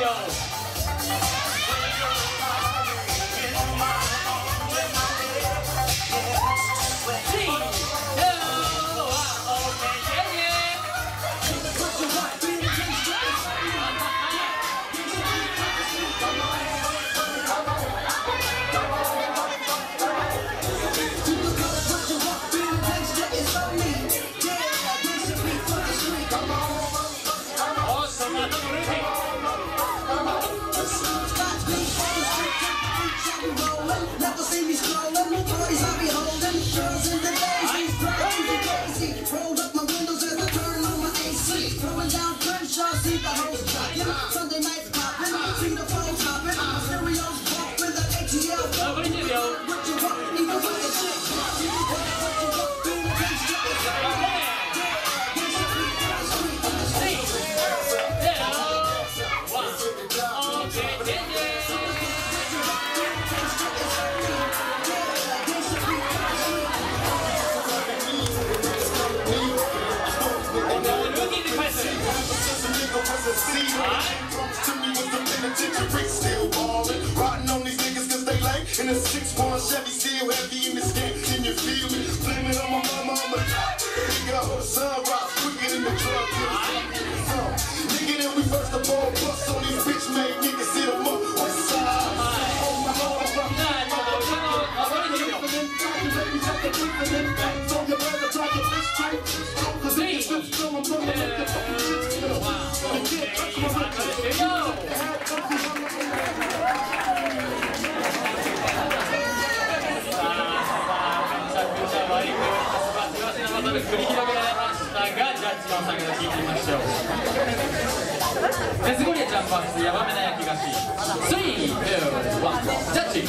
radio. the sea. 繰り広げられましたが、ジャッジの作が聞いてみましょう。エスゴリアジャンパース、ヤバめな焼き菓子。3、2、1、ジャッジ